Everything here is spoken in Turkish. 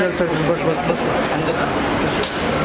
चल चल बस बस बस